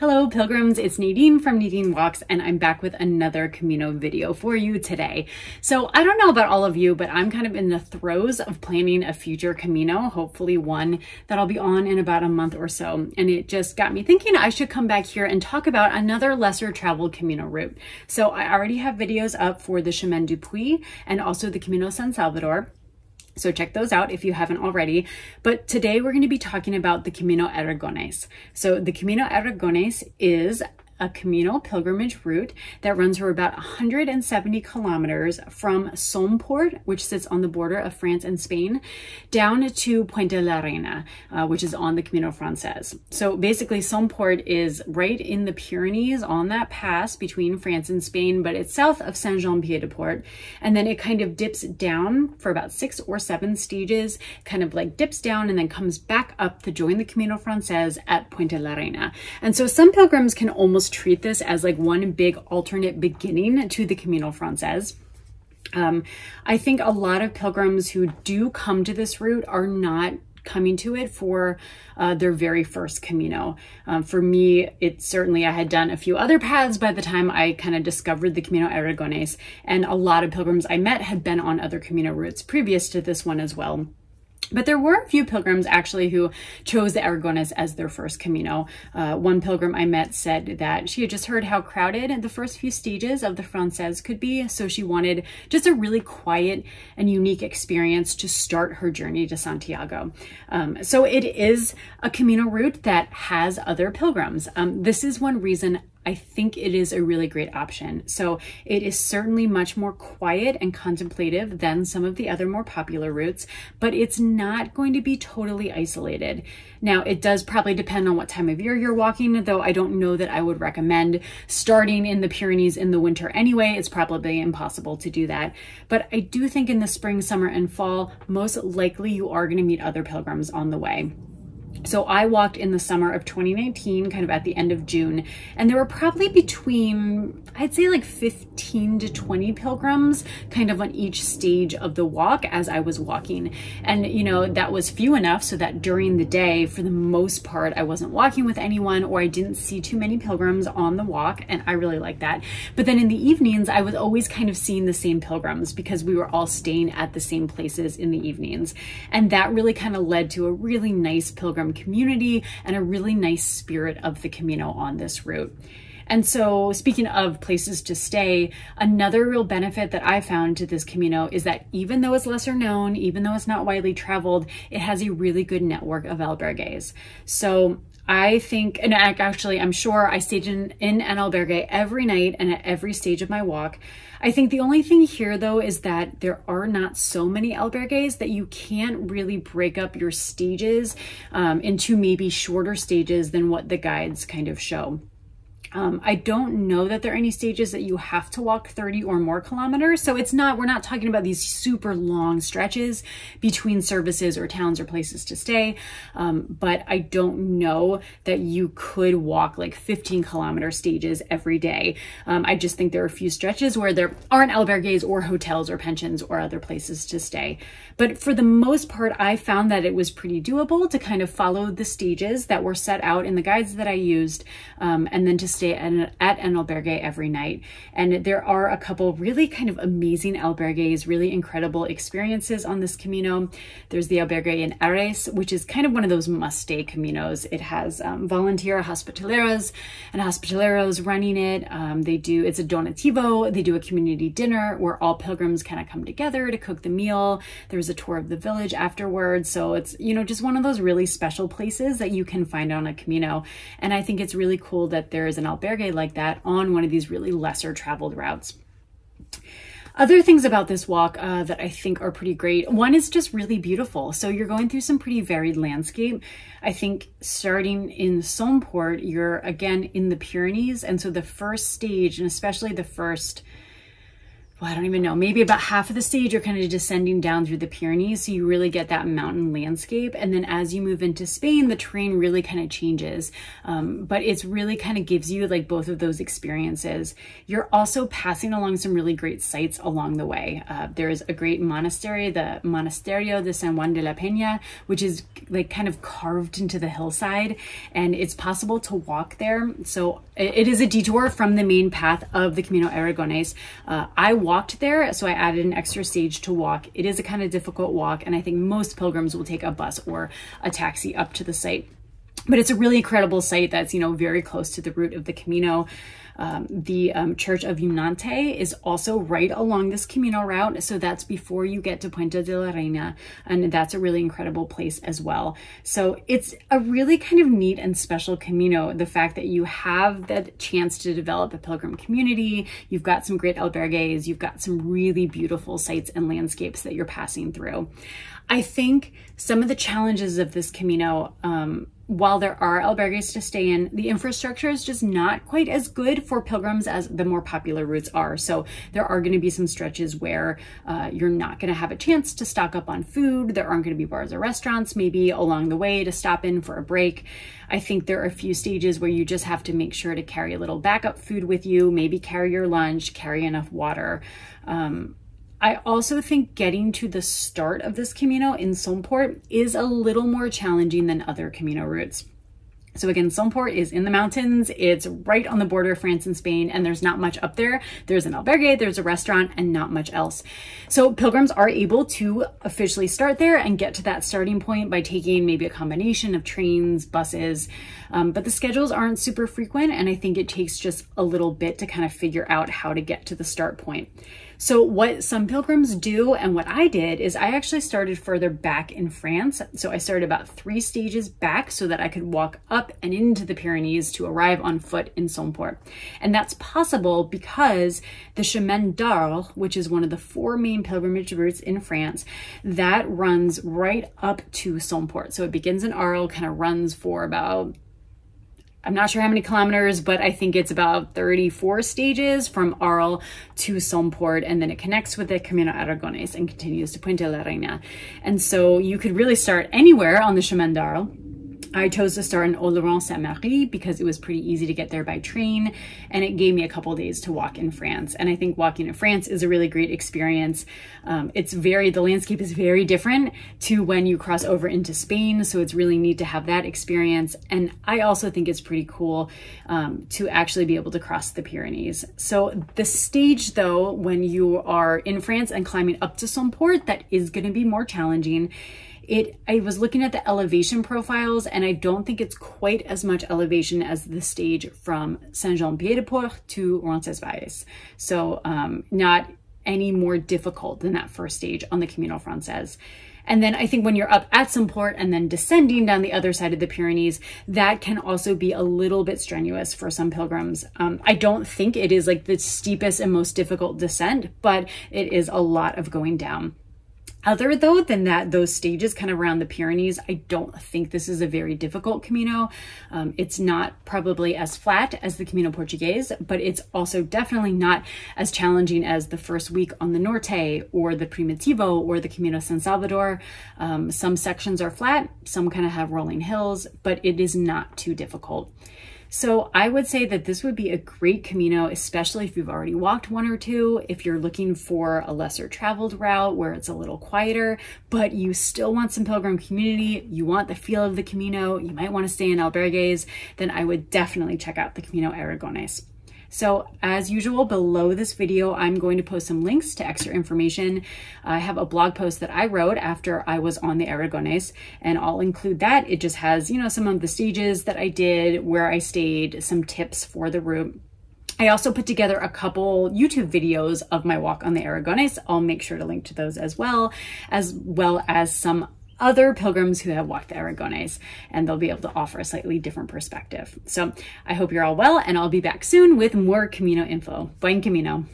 Hello pilgrims, it's Nadine from Nadine Walks and I'm back with another Camino video for you today. So I don't know about all of you, but I'm kind of in the throes of planning a future Camino, hopefully one that I'll be on in about a month or so. And it just got me thinking I should come back here and talk about another lesser traveled Camino route. So I already have videos up for the Chemin du Puy and also the Camino San Salvador. So check those out if you haven't already. But today we're going to be talking about the Camino Aragones. So the Camino Aragones is a communal pilgrimage route that runs for about 170 kilometers from Somport, which sits on the border of France and Spain, down to Puente de la Reina, uh, which is on the Camino Frances. So basically Somport is right in the Pyrenees on that pass between France and Spain, but it's south of Saint-Jean-Pied-de-Port. And then it kind of dips down for about six or seven stages, kind of like dips down and then comes back up to join the Camino Frances at Puente de la Reina. And so some pilgrims can almost treat this as like one big alternate beginning to the Camino Frances. Um, I think a lot of pilgrims who do come to this route are not coming to it for uh, their very first Camino. Um, for me, it certainly, I had done a few other paths by the time I kind of discovered the Camino Aragones, and a lot of pilgrims I met had been on other Camino routes previous to this one as well. But there were a few pilgrims actually who chose the Aragones as their first Camino. Uh, one pilgrim I met said that she had just heard how crowded the first few stages of the Frances could be, so she wanted just a really quiet and unique experience to start her journey to Santiago. Um, so it is a Camino route that has other pilgrims. Um, this is one reason I think it is a really great option. So it is certainly much more quiet and contemplative than some of the other more popular routes, but it's not going to be totally isolated. Now, it does probably depend on what time of year you're walking, though I don't know that I would recommend starting in the Pyrenees in the winter anyway. It's probably impossible to do that. But I do think in the spring, summer, and fall, most likely you are going to meet other pilgrims on the way. So I walked in the summer of 2019, kind of at the end of June, and there were probably between, I'd say like 15 to 20 pilgrims kind of on each stage of the walk as I was walking. And, you know, that was few enough so that during the day, for the most part, I wasn't walking with anyone or I didn't see too many pilgrims on the walk. And I really like that. But then in the evenings, I was always kind of seeing the same pilgrims because we were all staying at the same places in the evenings. And that really kind of led to a really nice pilgrim community and a really nice spirit of the Camino on this route. And so, speaking of places to stay, another real benefit that I found to this Camino is that even though it's lesser known, even though it's not widely traveled, it has a really good network of albergues. So, I think, and actually, I'm sure I stayed in, in an albergue every night and at every stage of my walk. I think the only thing here, though, is that there are not so many albergues that you can't really break up your stages um, into maybe shorter stages than what the guides kind of show. Um, I don't know that there are any stages that you have to walk 30 or more kilometers. So it's not, we're not talking about these super long stretches between services or towns or places to stay. Um, but I don't know that you could walk like 15 kilometer stages every day. Um, I just think there are a few stretches where there aren't albergues or hotels or pensions or other places to stay. But for the most part, I found that it was pretty doable to kind of follow the stages that were set out in the guides that I used um, and then to stay stay at an, albergue every night. And there are a couple really kind of amazing albergues, really incredible experiences on this Camino. There's the albergue in Arrés, which is kind of one of those must-stay Caminos. It has um, volunteer hospitaleros and hospitaleros running it. Um, they do, it's a donativo. They do a community dinner where all pilgrims kind of come together to cook the meal. There's a tour of the village afterwards. So it's, you know, just one of those really special places that you can find on a Camino. And I think it's really cool that there is an albergue like that on one of these really lesser traveled routes. Other things about this walk uh, that I think are pretty great. One is just really beautiful. So you're going through some pretty varied landscape. I think starting in Somport, you're again in the Pyrenees. And so the first stage, and especially the first well, I don't even know, maybe about half of the stage, you're kind of descending down through the Pyrenees. So you really get that mountain landscape. And then as you move into Spain, the terrain really kind of changes. Um, but it's really kind of gives you like both of those experiences. You're also passing along some really great sites along the way. Uh, there's a great monastery, the Monasterio de San Juan de la Peña, which is like kind of carved into the hillside and it's possible to walk there. So it is a detour from the main path of the Camino Aragones. Uh, I walked there, so I added an extra stage to walk. It is a kind of difficult walk, and I think most pilgrims will take a bus or a taxi up to the site. But it's a really incredible site that's, you know, very close to the route of the Camino. Um, the um, Church of Eunate is also right along this Camino route. So that's before you get to Puente de la Reina. And that's a really incredible place as well. So it's a really kind of neat and special Camino. The fact that you have that chance to develop a pilgrim community, you've got some great albergues, you've got some really beautiful sites and landscapes that you're passing through. I think some of the challenges of this Camino, um, while there are albergues to stay in, the infrastructure is just not quite as good for pilgrims as the more popular routes are. So there are going to be some stretches where uh, you're not going to have a chance to stock up on food. There aren't going to be bars or restaurants maybe along the way to stop in for a break. I think there are a few stages where you just have to make sure to carry a little backup food with you, maybe carry your lunch, carry enough water. Um, I also think getting to the start of this Camino in Somport is a little more challenging than other Camino routes. So again, Somport is in the mountains. It's right on the border of France and Spain, and there's not much up there. There's an albergue, there's a restaurant, and not much else. So pilgrims are able to officially start there and get to that starting point by taking maybe a combination of trains, buses, um, but the schedules aren't super frequent, and I think it takes just a little bit to kind of figure out how to get to the start point. So what some pilgrims do and what I did is I actually started further back in France. So I started about three stages back so that I could walk up and into the Pyrenees to arrive on foot in Somport. And that's possible because the Chemin d'Arles, which is one of the four main pilgrimage routes in France, that runs right up to Somport. So it begins in Arles, kind of runs for about I'm not sure how many kilometers, but I think it's about 34 stages from Arles to Somport, and then it connects with the Camino Aragones and continues to Puente la Reina. And so you could really start anywhere on the Chemin d'Arles I chose to start in Oloron-Sainte-Marie because it was pretty easy to get there by train and it gave me a couple days to walk in France. And I think walking in France is a really great experience. Um, it's very, the landscape is very different to when you cross over into Spain. So it's really neat to have that experience. And I also think it's pretty cool um, to actually be able to cross the Pyrenees. So the stage though, when you are in France and climbing up to Somport, that is going to be more challenging it I was looking at the elevation profiles and I don't think it's quite as much elevation as the stage from Saint-Jean-Pied-de-Port to Roncesvalles. So um, not any more difficult than that first stage on the Camino Frances. And then I think when you're up at Somport and then descending down the other side of the Pyrenees, that can also be a little bit strenuous for some pilgrims. Um, I don't think it is like the steepest and most difficult descent, but it is a lot of going down. Other though than that, those stages kind of around the Pyrenees, I don't think this is a very difficult Camino. Um, it's not probably as flat as the Camino Portuguese, but it's also definitely not as challenging as the first week on the Norte or the Primitivo or the Camino San Salvador. Um, some sections are flat, some kind of have rolling hills, but it is not too difficult. So I would say that this would be a great Camino, especially if you've already walked one or two, if you're looking for a lesser traveled route where it's a little quieter, but you still want some pilgrim community, you want the feel of the Camino, you might want to stay in albergues, then I would definitely check out the Camino Aragones. So as usual, below this video, I'm going to post some links to extra information. I have a blog post that I wrote after I was on the Aragones, and I'll include that. It just has, you know, some of the stages that I did, where I stayed, some tips for the route. I also put together a couple YouTube videos of my walk on the Aragones. I'll make sure to link to those as well, as well as some other pilgrims who have walked the Aragones, and they'll be able to offer a slightly different perspective. So I hope you're all well, and I'll be back soon with more Camino info. Buen Camino.